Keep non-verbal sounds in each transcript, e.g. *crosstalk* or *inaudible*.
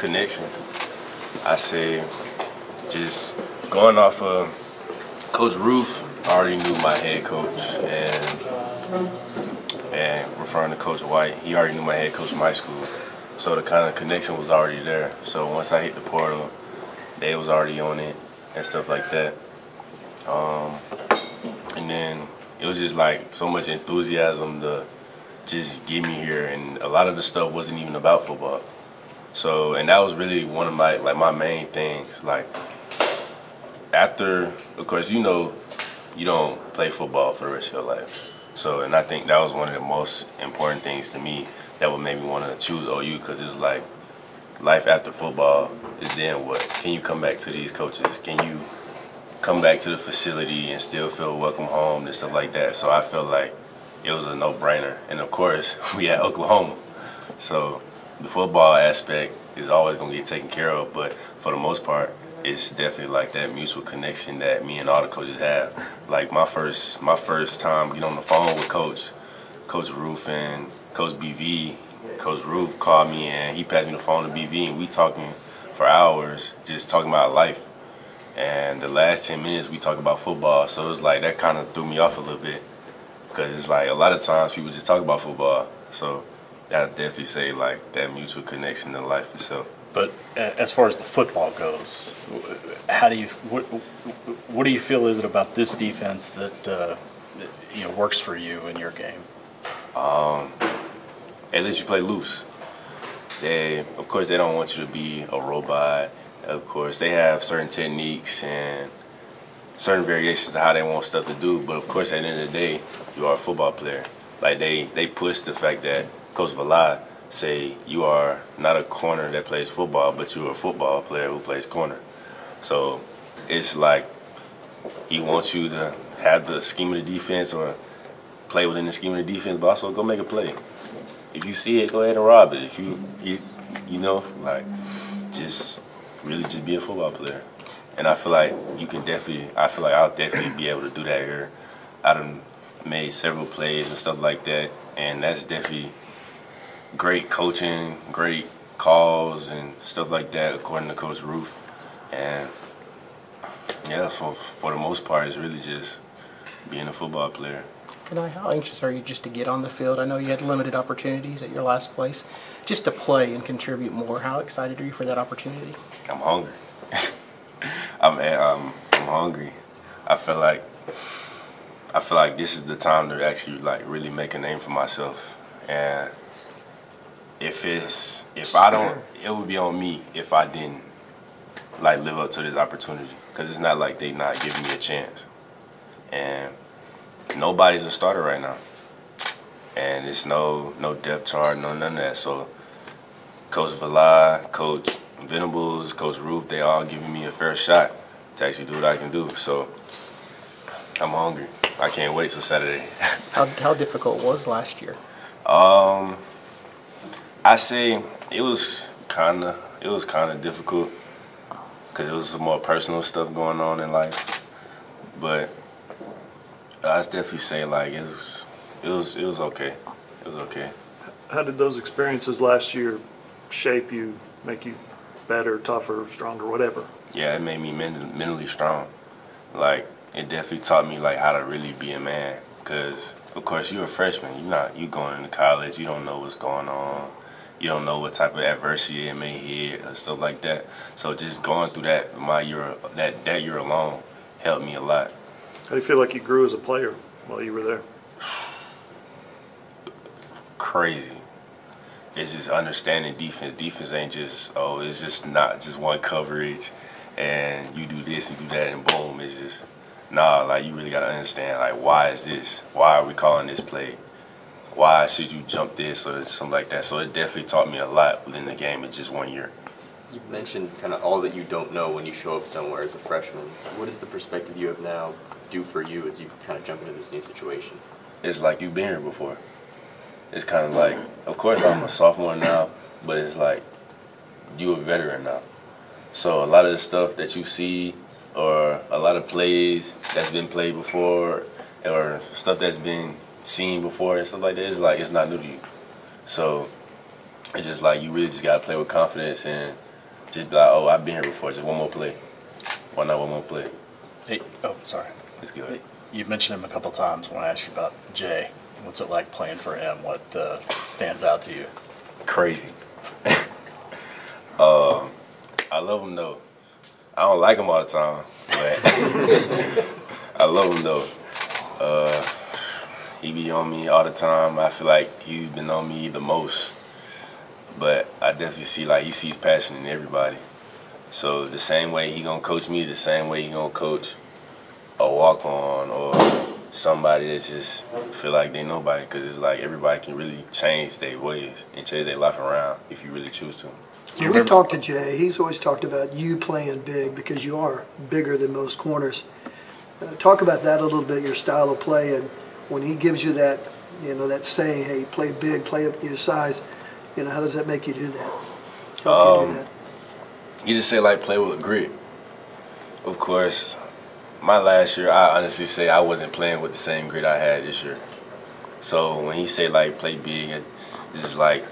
connection, I say just going off of Coach Roof. I already knew my head coach, and and referring to Coach White, he already knew my head coach from high school. So the kind of connection was already there. So once I hit the portal, they was already on it and stuff like that. Um, and then it was just like so much enthusiasm to just get me here, and a lot of the stuff wasn't even about football. So, and that was really one of my like my main things. Like after, of course, you know, you don't play football for the rest of your life. So, and I think that was one of the most important things to me that would make me want to choose OU because it's like life after football is then what? Can you come back to these coaches? Can you come back to the facility and still feel welcome home and stuff like that? So I felt like it was a no-brainer. And of course, *laughs* we had Oklahoma. So the football aspect is always going to get taken care of, but for the most part, it's definitely like that mutual connection that me and all the coaches have. Like my first my first time getting on the phone with Coach, Coach Roof and Coach BV, Coach Roof called me and he passed me the phone to BV and we talking for hours, just talking about life. And the last 10 minutes we talk about football, so it was like that kind of threw me off a little bit. Because it's like a lot of times people just talk about football. So I definitely say like that mutual connection in life itself. But as far as the football goes, how do you what, what do you feel is it about this defense that uh, you know works for you in your game? Um, they let you play loose. They, of course, they don't want you to be a robot. Of course, they have certain techniques and certain variations of how they want stuff to do. But of course, at the end of the day, you are a football player. Like they, they push the fact that Coach Valai say you are not a corner that plays football, but you're a football player who plays corner. So it's like he wants you to have the scheme of the defense or play within the scheme of the defense, but also go make a play. If you see it, go ahead and rob it. If you, you, you know, like just really just be a football player. And I feel like you can definitely, I feel like I'll definitely be able to do that here. I done made several plays and stuff like that, and that's definitely great coaching, great calls and stuff like that, according to Coach Roof. And yeah, for for the most part, it's really just being a football player. Can I, how anxious are you just to get on the field? I know you had limited opportunities at your last place, just to play and contribute more. How excited are you for that opportunity? I'm hungry. *laughs* I'm, I'm I'm hungry. I feel like I feel like this is the time to actually like really make a name for myself and if it's if I don't, it would be on me if I didn't like live up to this opportunity because it's not like they not giving me a chance, and nobody's a starter right now, and it's no no depth chart, no none of that. So, Coach Valai, Coach Venables, Coach Roof, they all giving me a fair shot to actually do what I can do. So, I'm hungry. I can't wait till Saturday. *laughs* how how difficult was last year? Um I say it was kind of it was kind of difficult because it was some more personal stuff going on in life. But I definitely say like it was it was it was okay. It was okay. How did those experiences last year shape you, make you better, tougher, stronger, whatever? Yeah, it made me men- mentally strong. Like it definitely taught me like how to really be a man. Cause of course you're a freshman. You're not you going into college. You don't know what's going on you don't know what type of adversity it may hit and stuff like that. So just going through that my year that that year alone helped me a lot. How do you feel like you grew as a player while you were there? Crazy. It's just understanding defense. Defense ain't just oh, it's just not just one coverage and you do this and do that and boom, it's just nah, like you really gotta understand like why is this? Why are we calling this play? Why should you jump this or something like that. So it definitely taught me a lot within the game in just one year. You mentioned kind of all that you don't know when you show up somewhere as a freshman. What does the perspective you have now do for you as you kind of jump into this new situation? It's like you've been here before. It's kind of like, of course, I'm a sophomore now, but it's like you're a veteran now. So a lot of the stuff that you see, or a lot of plays that's been played before, or stuff that's been seen before and stuff like that, it's like it's not new to you. So it's just like you really just gotta play with confidence and Just be like, oh, I've been here before. Just one more play. Why not one more play? Hey, oh, sorry. Let's go. You mentioned him a couple times when I asked you about Jay. What's it like playing for him? What uh, stands out to you? Crazy. *laughs* um, I love him though. I don't like him all the time, but *laughs* I love him though. Uh, he be on me all the time. I feel like he's been on me the most. But I definitely see like he sees passion in everybody. So the same way he gonna coach me, the same way he gonna coach a walk on or somebody that just feel like they nobody. Cause it's like everybody can really change their ways and change their life around if you really choose to. We've talked to Jay, he's always talked about you playing big because you are bigger than most corners. Uh, talk about that a little bit, your style of play, and when he gives you that, you know, that saying, "Hey, play big, play up your size," you know, how does that make you do that? Help you do Um, that. You just say like play with grit. Of course, my last year, I honestly say I wasn't playing with the same grit I had this year. So when he say like play big, it- it's just like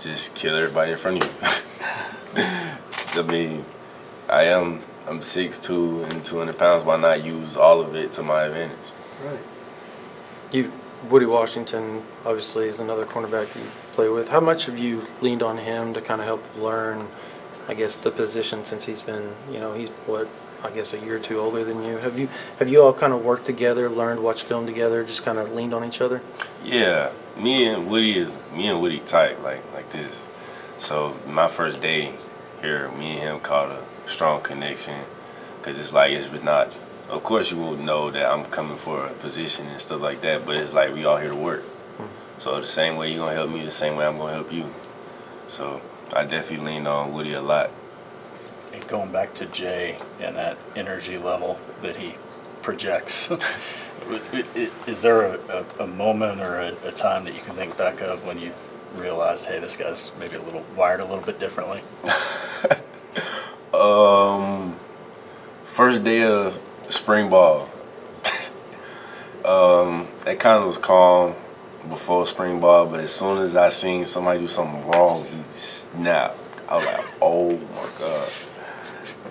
just kill everybody in front of you. *laughs* I mean, I am I'm six two and two hundred pounds. Why not use all of it to my advantage? Right. You, Woody Washington, obviously, is another cornerback that you play with. How much have you leaned on him to kind of help learn, I guess, the position since he's been, you know, he's what, I guess, a year or two older than you. Have you, have you all kind of worked together, learned, watched film together, just kind of leaned on each other? Yeah, me and Woody is me and Woody tight like like this. So my first day here, me and him caught a strong connection because it's like it's not. Of course, you will know that I'm coming for a position and stuff like that, but it's like we all here to work. So the same way you're gonna help me, the same way I'm gonna help you. So I definitely leaned on Woody a lot. And going back to Jay and that energy level that he projects, *laughs* is there a, a, a moment or a, a time that you can think back of when you realized, hey, this guy's maybe a little wired a little bit differently? *laughs* Um, first day of spring ball. um, that kind of was calm before spring ball, but as soon as I seen somebody do something wrong, he snapped. I was like, oh my god.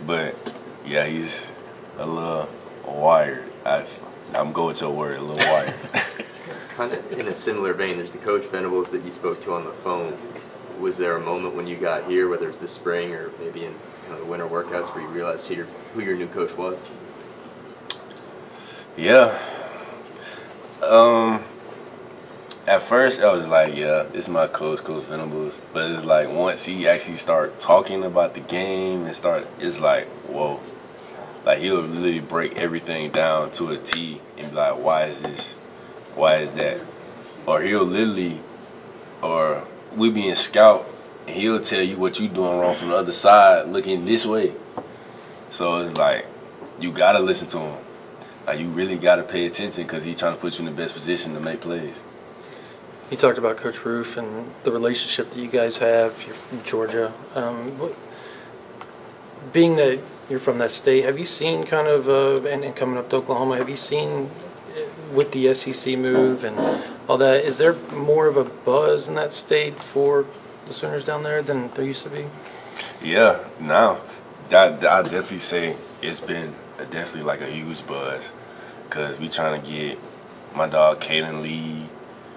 But yeah, he's a little wired. I, I'm going to a word, a little wired. *laughs* Kind of in a similar vein, there's the coach Venables that you spoke to on the phone. Was there a moment when you got here, whether it's this spring or maybe in kind of the winter workouts, where you realized who your, who your new coach was? Yeah. Um. At first, I was like, "Yeah, is my coach, Coach Venables." But it's like once he actually start talking about the game and start, it's like, whoa. Like he'll literally break everything down to a T and be like, "Why is this? Why is that?" Or he'll literally, or we be in scout, and he'll tell you what you're doing wrong from the other side, looking this way. So it's like, you gotta listen to him. Like you really got to pay attention because he's trying to put you in the best position to make plays. You talked about Coach Roof and the relationship that you guys have. You're from Georgia. Um, what, being that you're from that state, have you seen kind of, uh, and, and coming up to Oklahoma, have you seen uh, with the SEC move and all that, is there more of a buzz in that state for the Sooners down there than there used to be? Yeah, now that I definitely say it's been definitely like a huge buzz because we trying to get my dog Kalen Lee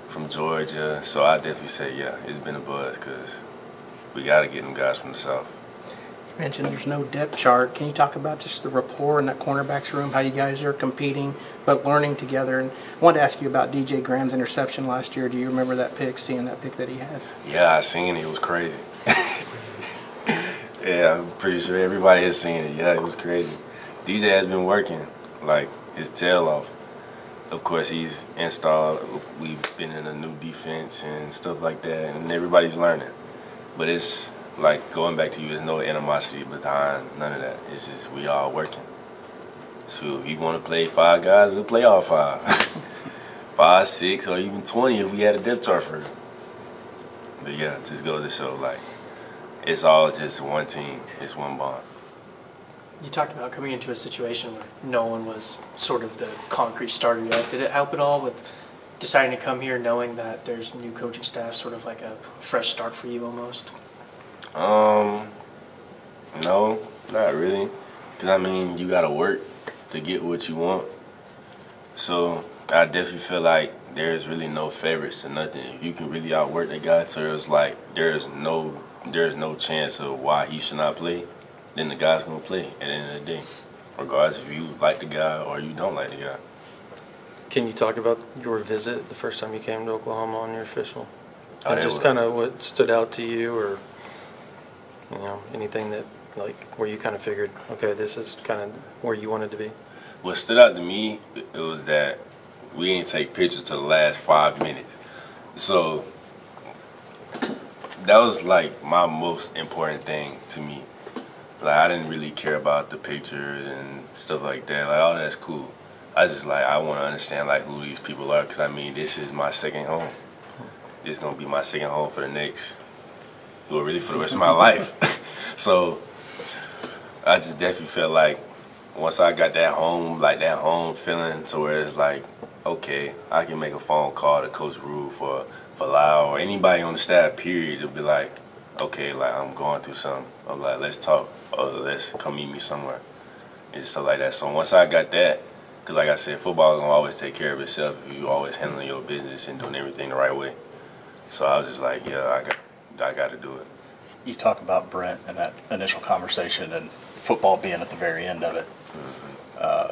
from Georgia. So I definitely say yeah, it's been a buzz because we got to get them guys from the south. You mentioned there's no depth chart. Can you talk about just the rapport in that cornerbacks room, how you guys are competing but learning together? And I wanted to ask you about DJ Graham's interception last year. Do you remember that pick, seeing that pick that he had? Yeah, I seen it. It was crazy. *laughs* yeah, I'm pretty sure everybody has seen it. Yeah, it was crazy. DJ has been working like his tail off. Of course, he's installed. We've been in a new defense and stuff like that, and everybody's learning. But it's like going back to you. There's no animosity behind none of that. It's just we all working. So if you want to play five guys, we'll play all five. *laughs* five, or even twenty if we had a depth chart for it. But yeah, just goes to show like it's all just one team. It's one bond. You talked about coming into a situation where no one was sort of the concrete starter yet. Did it help at all with deciding to come here knowing that there's new coaching staff, sort of like a fresh start for you almost? Um, No, not really. Cause I mean, you gotta work to get what you want. So I definitely feel like there's really no favorites to nothing. If you can really outwork the guy to it's like there's no there's no chance of why he should not play, then the guy's gonna play at the end of the day. Regardless if you like the guy or you don't like the guy. Can you talk about your visit the first time you came to Oklahoma on your official? Oh, and that just kind of what stood out to you, or you know anything that like where you kind of figured, okay, this is kind of where you wanted to be. What stood out to me it was that we didn't take pictures to the last five minutes. So that was like my most important thing to me. Like I didn't really care about the pictures and stuff like that. Like all that's cool. I just like I want to understand like who these people are because I mean this is my second home. This is gonna be my second home for the next, well really for the rest of my life. *laughs* so I just definitely felt like once I got that home, like that home feeling to where it's like, okay, I can make a phone call to Coach Roof or Valai or anybody on the staff, period, to be like, okay, like I'm going through something. I'm like, let's talk or let's come meet me somewhere. And just stuff like that. So once I got that, because like I said, football is going to always take care of itself if you always handling your business and doing everything the right way. So I was just like, yeah, I got, I got to do it. You talk about Brent and that initial conversation and football being at the very end of it. Uh,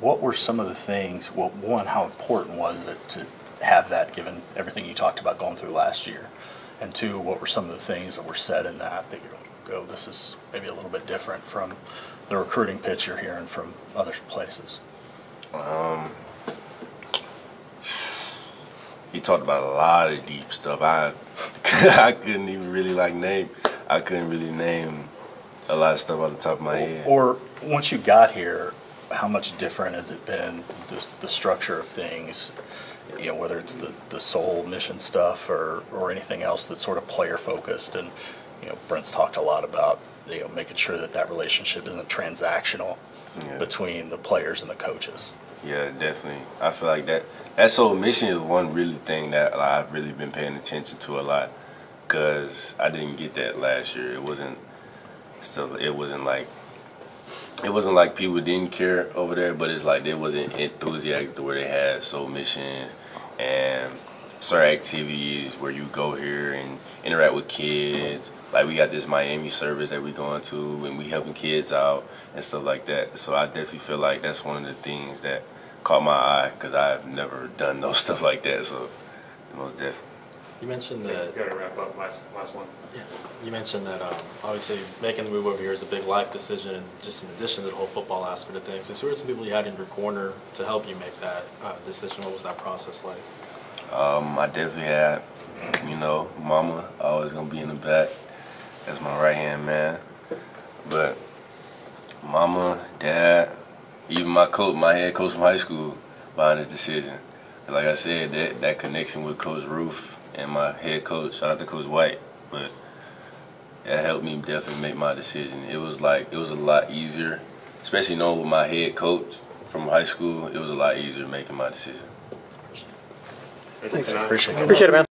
What were some of the things, well, one, how important was it to have that, given everything you talked about going through last year? And two, what were some of the things that were said in that that you go, this is maybe a little bit different from the recruiting pitch you're hearing from other places? Um, he talked about a lot of deep stuff. I *laughs* I couldn't even really like name. I couldn't really name a lot of stuff off the top of my head. Or, once you got here, how much different has it been, the, the structure of things? You know, whether it's the, the soul mission stuff or, or anything else that's sort of player focused. And, you know, Brent's talked a lot about, you know, making sure that that relationship isn't transactional Yeah. between the players and the coaches. Yeah, definitely. I feel like that that soul mission is one really thing that like, I've really been paying attention to a lot because I didn't get that last year. It wasn't still. It wasn't like it wasn't like people didn't care over there, but it's like they wasn't enthusiastic to where they had soul missions and certain activities where you go here and interact with kids. Like we got this Miami service that we going to and we helping kids out and stuff like that. So I definitely feel like that's one of the things that caught my eye because I've never done no *laughs* stuff like that. So most definitely. You mentioned that. Got to wrap up. Last, last one. Yeah. You mentioned that um, obviously making the move over here is a big life decision, and just in addition to the whole football aspect of things. So, who are some people you had in your corner to help you make that uh, decision? What was that process like? Um, I definitely had, you know, mama always gonna be in the back. as my right hand man. But mama, dad, even my coach, my head coach from high school, behind this decision. Like I said, that that connection with Coach Roof and my head coach, shout out to Coach White, but that helped me definitely make my decision. It was like it was a lot easier, especially knowing with my head coach from high school. It was a lot easier making my decision. Thanks. Appreciate it. Appreciate it, man.